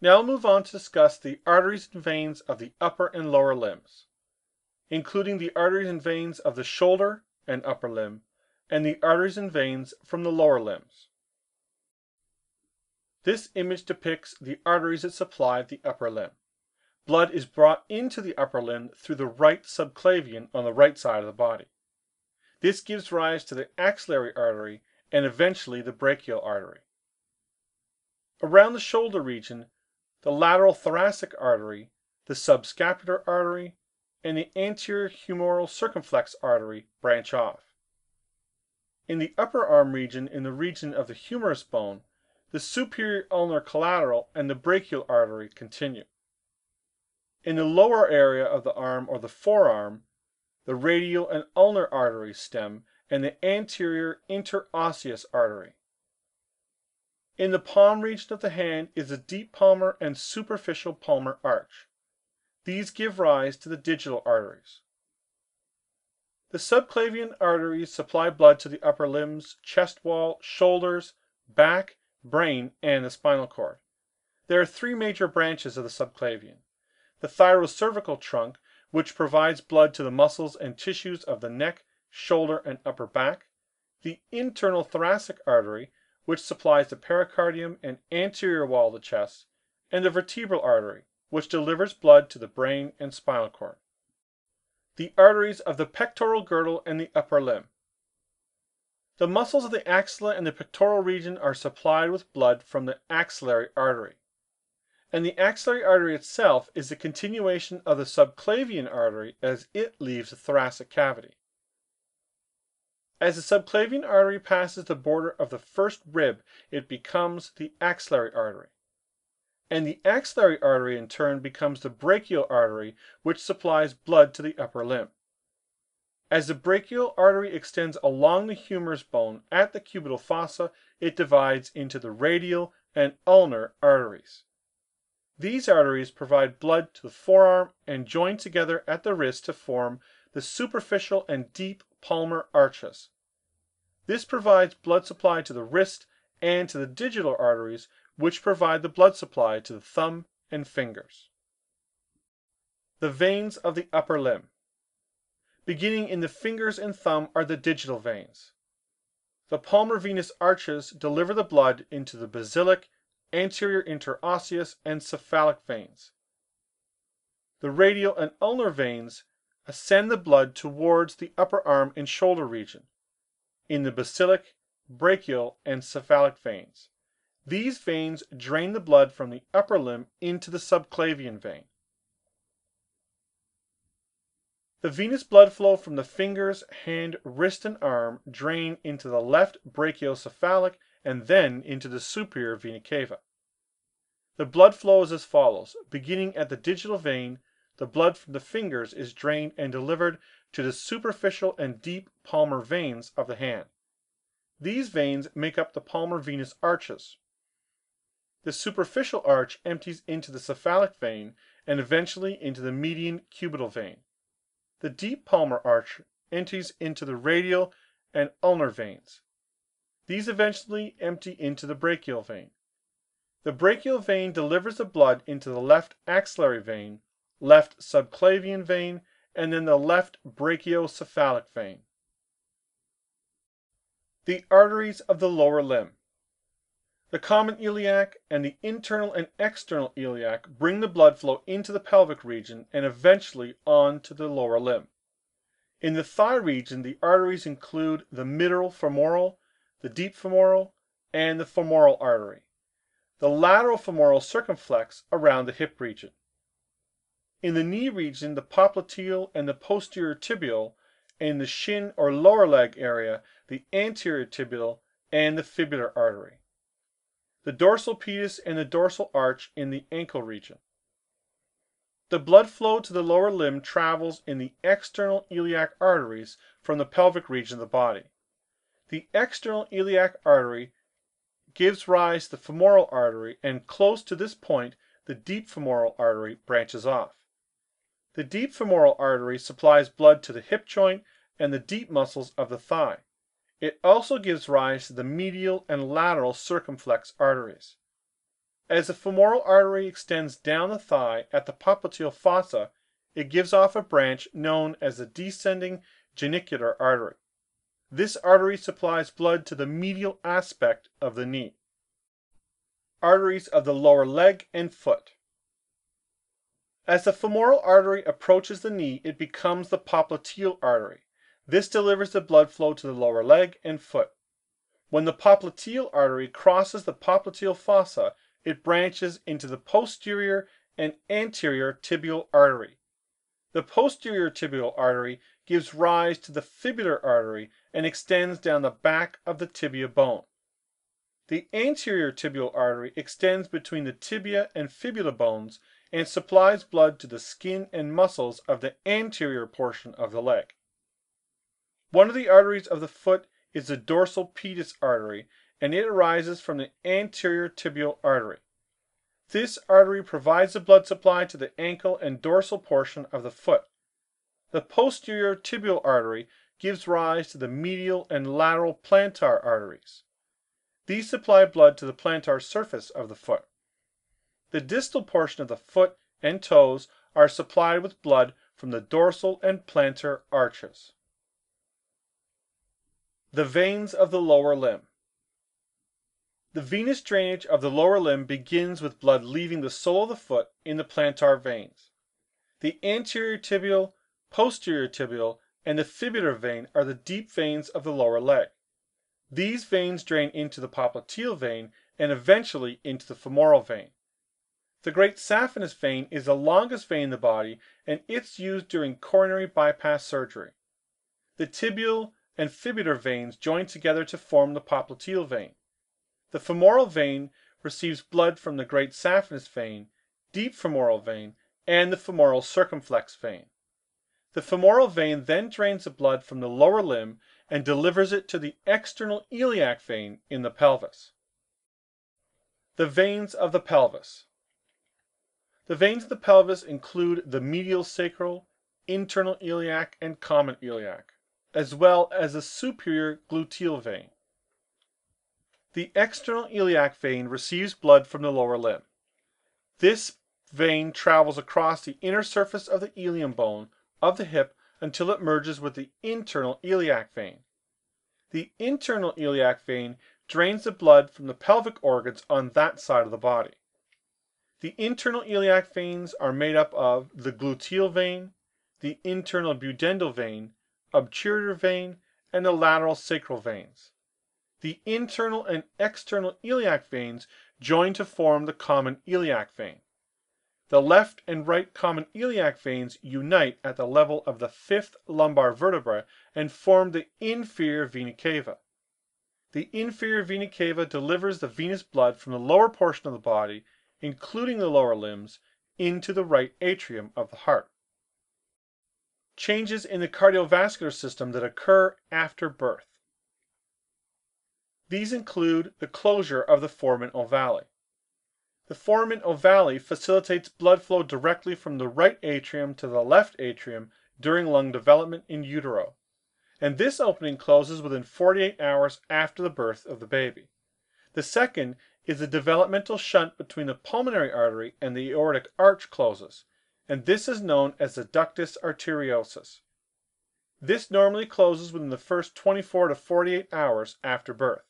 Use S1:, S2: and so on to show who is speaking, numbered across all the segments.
S1: Now move on to discuss the arteries and veins of the upper and lower limbs, including the arteries and veins of the shoulder and upper limb, and the arteries and veins from the lower limbs. This image depicts the arteries that supply the upper limb. Blood is brought into the upper limb through the right subclavian on the right side of the body. This gives rise to the axillary artery and eventually the brachial artery. Around the shoulder region, the lateral thoracic artery, the subscapular artery, and the anterior humeral circumflex artery branch off. In the upper arm region, in the region of the humerus bone, the superior ulnar collateral and the brachial artery continue. In the lower area of the arm or the forearm, the radial and ulnar arteries stem and the anterior interosseous artery. In the palm region of the hand is the deep palmar and superficial palmar arch. These give rise to the digital arteries. The subclavian arteries supply blood to the upper limbs, chest wall, shoulders, back, brain, and the spinal cord. There are three major branches of the subclavian. The thyrocervical trunk, which provides blood to the muscles and tissues of the neck, shoulder, and upper back. The internal thoracic artery, which supplies the pericardium and anterior wall of the chest, and the vertebral artery, which delivers blood to the brain and spinal cord. The arteries of the pectoral girdle and the upper limb. The muscles of the axilla and the pectoral region are supplied with blood from the axillary artery, and the axillary artery itself is the continuation of the subclavian artery as it leaves the thoracic cavity. As the subclavian artery passes the border of the first rib it becomes the axillary artery, and the axillary artery in turn becomes the brachial artery which supplies blood to the upper limb. As the brachial artery extends along the humerus bone at the cubital fossa it divides into the radial and ulnar arteries. These arteries provide blood to the forearm and join together at the wrist to form the superficial and deep palmar arches. This provides blood supply to the wrist and to the digital arteries which provide the blood supply to the thumb and fingers. The veins of the upper limb. Beginning in the fingers and thumb are the digital veins. The palmar venous arches deliver the blood into the basilic, anterior interosseous, and cephalic veins. The radial and ulnar veins ascend the blood towards the upper arm and shoulder region, in the basilic, brachial, and cephalic veins. These veins drain the blood from the upper limb into the subclavian vein. The venous blood flow from the fingers, hand, wrist, and arm drain into the left brachiocephalic and then into the superior vena cava. The blood flows as follows: beginning at the digital vein, the blood from the fingers is drained and delivered to the superficial and deep palmar veins of the hand. These veins make up the palmar venous arches. The superficial arch empties into the cephalic vein and eventually into the median cubital vein. The deep palmar arch empties into the radial and ulnar veins. These eventually empty into the brachial vein. The brachial vein delivers the blood into the left axillary vein left subclavian vein, and then the left brachiocephalic vein. The arteries of the lower limb. The common iliac and the internal and external iliac bring the blood flow into the pelvic region and eventually on to the lower limb. In the thigh region the arteries include the middle femoral, the deep femoral, and the femoral artery. The lateral femoral circumflex around the hip region. In the knee region, the popliteal and the posterior tibial, and in the shin or lower leg area, the anterior tibial and the fibular artery. The dorsal pedis and the dorsal arch in the ankle region. The blood flow to the lower limb travels in the external iliac arteries from the pelvic region of the body. The external iliac artery gives rise to the femoral artery, and close to this point the deep femoral artery branches off. The deep femoral artery supplies blood to the hip joint and the deep muscles of the thigh. It also gives rise to the medial and lateral circumflex arteries. As the femoral artery extends down the thigh at the popliteal fossa, it gives off a branch known as the descending genicular artery. This artery supplies blood to the medial aspect of the knee. Arteries of the lower leg and foot. As the femoral artery approaches the knee, it becomes the popliteal artery. This delivers the blood flow to the lower leg and foot. When the popliteal artery crosses the popliteal fossa, it branches into the posterior and anterior tibial artery. The posterior tibial artery gives rise to the fibular artery and extends down the back of the tibia bone. The anterior tibial artery extends between the tibia and fibula bones and supplies blood to the skin and muscles of the anterior portion of the leg. One of the arteries of the foot is the dorsal pedis artery, and it arises from the anterior tibial artery. This artery provides the blood supply to the ankle and dorsal portion of the foot. The posterior tibial artery gives rise to the medial and lateral plantar arteries. These supply blood to the plantar surface of the foot. The distal portion of the foot and toes are supplied with blood from the dorsal and plantar arches. The veins of the lower limb. The venous drainage of the lower limb begins with blood leaving the sole of the foot in the plantar veins. The anterior tibial, posterior tibial, and the fibular vein are the deep veins of the lower leg. These veins drain into the popliteal vein and eventually into the femoral vein. The great saphenous vein is the longest vein in the body and it's used during coronary bypass surgery. The tibial and fibular veins join together to form the popliteal vein. The femoral vein receives blood from the great saphenous vein, deep femoral vein, and the femoral circumflex vein. The femoral vein then drains the blood from the lower limb and delivers it to the external iliac vein in the pelvis. The veins of the pelvis. The veins of the pelvis include the medial sacral, internal iliac, and common iliac as well as the superior gluteal vein. The external iliac vein receives blood from the lower limb. This vein travels across the inner surface of the ilium bone of the hip until it merges with the internal iliac vein. The internal iliac vein drains the blood from the pelvic organs on that side of the body. The internal iliac veins are made up of the gluteal vein, the internal pudendal vein, obturator vein, and the lateral sacral veins. The internal and external iliac veins join to form the common iliac vein. The left and right common iliac veins unite at the level of the fifth lumbar vertebra and form the inferior vena cava. The inferior vena cava delivers the venous blood from the lower portion of the body, including the lower limbs, into the right atrium of the heart changes in the cardiovascular system that occur after birth. These include the closure of the foramen ovale. The foramen ovale facilitates blood flow directly from the right atrium to the left atrium during lung development in utero, and this opening closes within 48 hours after the birth of the baby. The second is the developmental shunt between the pulmonary artery and the aortic arch closes, and this is known as the ductus arteriosus. This normally closes within the first 24 to 48 hours after birth.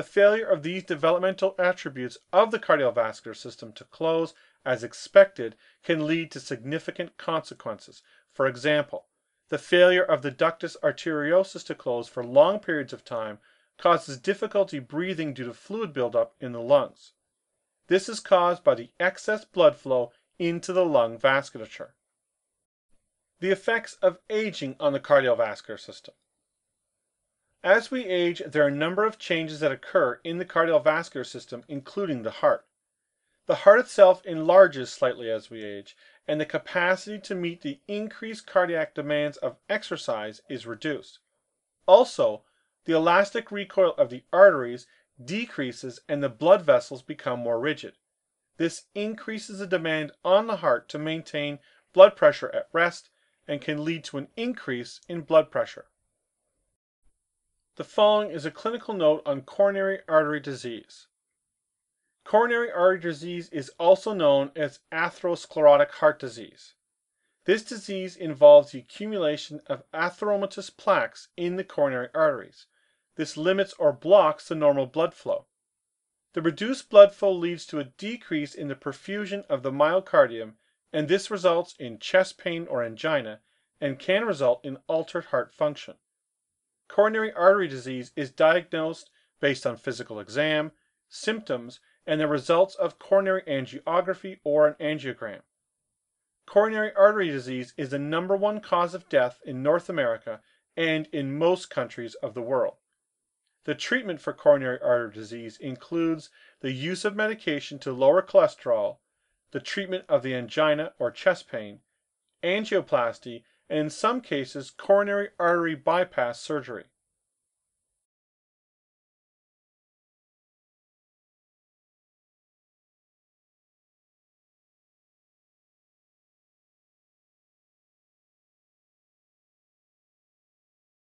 S1: The failure of these developmental attributes of the cardiovascular system to close as expected can lead to significant consequences. For example, the failure of the ductus arteriosus to close for long periods of time causes difficulty breathing due to fluid buildup in the lungs. This is caused by the excess blood flow into the lung vasculature. The effects of aging on the cardiovascular system. As we age, there are a number of changes that occur in the cardiovascular system, including the heart. The heart itself enlarges slightly as we age, and the capacity to meet the increased cardiac demands of exercise is reduced. Also, the elastic recoil of the arteries decreases and the blood vessels become more rigid. This increases the demand on the heart to maintain blood pressure at rest and can lead to an increase in blood pressure. The following is a clinical note on coronary artery disease. Coronary artery disease is also known as atherosclerotic heart disease. This disease involves the accumulation of atheromatous plaques in the coronary arteries. This limits or blocks the normal blood flow. The reduced blood flow leads to a decrease in the perfusion of the myocardium and this results in chest pain or angina and can result in altered heart function. Coronary artery disease is diagnosed based on physical exam, symptoms, and the results of coronary angiography or an angiogram. Coronary artery disease is the number one cause of death in North America and in most countries of the world. The treatment for coronary artery disease includes the use of medication to lower cholesterol, the treatment of the angina or chest pain, angioplasty, and in some cases coronary artery bypass surgery.